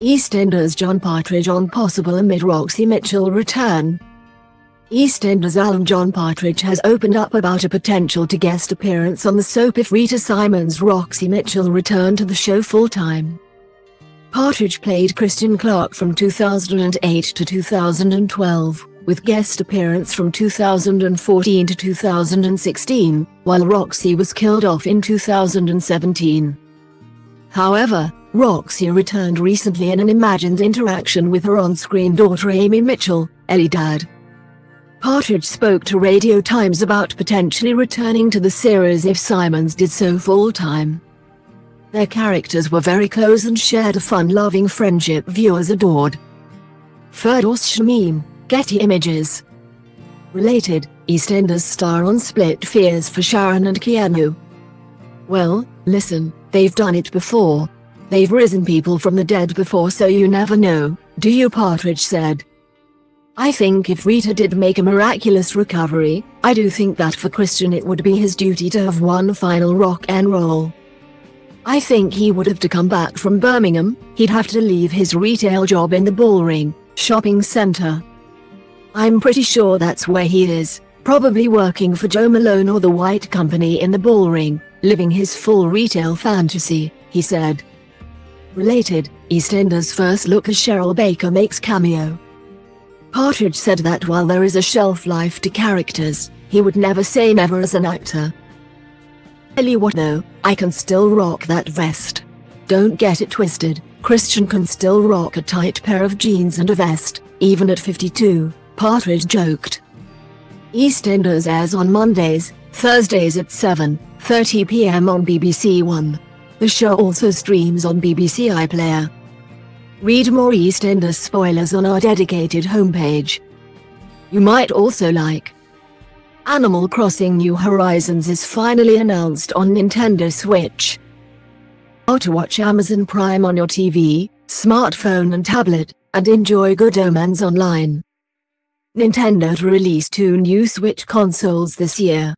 EastEnders John Partridge on possible amid Roxy Mitchell return. EastEnders alum John Partridge has opened up about a potential to guest appearance on the soap if Rita Simons' Roxy Mitchell returned to the show full-time. Partridge played Christian Clarke from 2008 to 2012, with guest appearance from 2014 to 2016, while Roxy was killed off in 2017. However, Roxy returned recently in an imagined interaction with her on-screen daughter Amy Mitchell, Ellie Dadd. Partridge spoke to Radio Times about potentially returning to the series if Simons did so full-time. Their characters were very close and shared a fun-loving friendship viewers adored. Firdaus Shamim, Getty Images. Related, EastEnders star on Split Fears for Sharon and Keanu. Well, listen, they've done it before, They've risen people from the dead before so you never know, do you Partridge said. I think if Rita did make a miraculous recovery, I do think that for Christian it would be his duty to have one final rock and roll. I think he would have to come back from Birmingham, he'd have to leave his retail job in the Bullring, shopping centre. I'm pretty sure that's where he is, probably working for Jo Malone or the White Company in the Bullring, living his full retail fantasy, he said. Related, EastEnders' first look as Cheryl Baker makes cameo. Partridge said that while there is a shelf life to characters, he would never say never as an actor. Ellie what though, I can still rock that vest. Don't get it twisted, Christian can still rock a tight pair of jeans and a vest, even at 52, Partridge joked. EastEnders airs on Mondays, Thursdays at 7.30 pm on BBC One. The show also streams on BBC iPlayer. Read more EastEnders spoilers on our dedicated homepage. You might also like Animal Crossing New Horizons is finally announced on Nintendo Switch. How to watch Amazon Prime on your TV, smartphone and tablet, and enjoy Good Omens online. Nintendo to release two new Switch consoles this year.